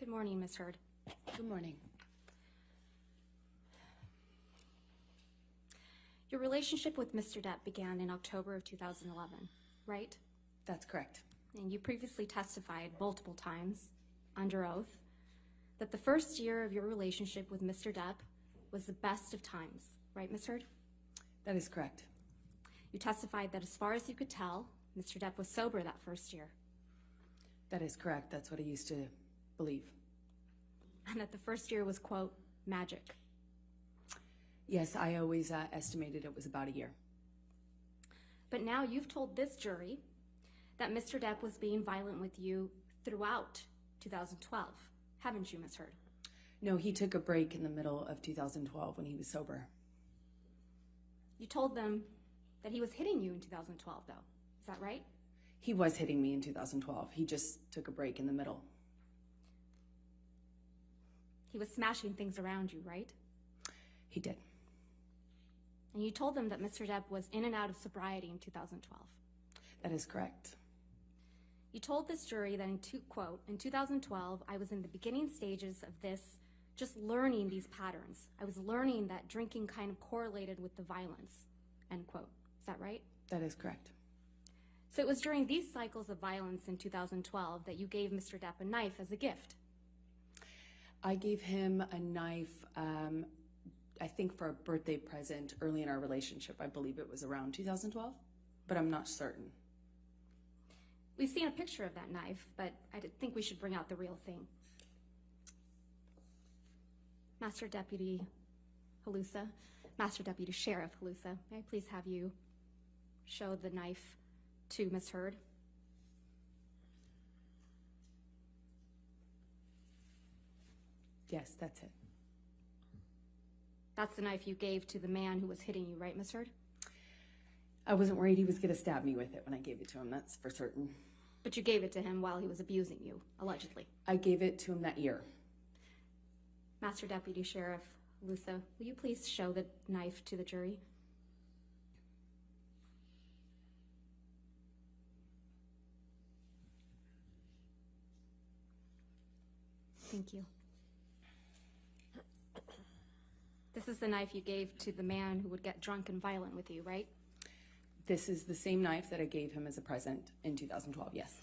Good morning, Ms. Heard. Good morning. Your relationship with Mr. Depp began in October of 2011, right? That's correct. And you previously testified multiple times under oath that the first year of your relationship with Mr. Depp was the best of times, right, Ms. Heard? That is correct. You testified that as far as you could tell, Mr. Depp was sober that first year, That is correct. That's what he used to believe. and that the first year was, quote, magic. Yes, I always uh, estimated it was about a year. But now you've told this jury that Mr. Depp was being violent with you throughout 2012, haven't you, Ms. Heard? No, he took a break in the middle of 2012 when he was sober. You told them that he was hitting you in 2012, though. Is that right? He was hitting me in 2012. He just took a break in the middle. He was smashing things around you, right? He did. And you told them that Mr. Depp was in and out of sobriety in 2012. That is correct. You told this jury that in two, quote, in 2012, I was in the beginning stages of this, just learning these patterns. I was learning that drinking kind of correlated with the violence, end quote. Is that right? That is correct. So it was during these cycles of violence in 2012 that you gave Mr. Depp a knife as a gift. I gave him a knife, um, I think for a birthday present early in our relationship. I believe it was around 2012, but I'm not certain. We've seen a picture of that knife, but I think we should bring out the real thing. Master Deputy Halusa, Master Deputy Sheriff Halusa, may I please have you show the knife to Miss Heard? Yes, that's it. That's the knife you gave to the man who was hitting you, right, Miss Heard? I wasn't worried he was going to stab me with it when I gave it to him, that's for certain. But you gave it to him while he was abusing you, allegedly. I gave it to him that year. Master Deputy Sheriff Halusa, will you please show the knife to the jury? Thank you. This is the knife you gave to the man who would get drunk and violent with you, right? This is the same knife that I gave him as a present in 2012, yes.